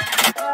Bye.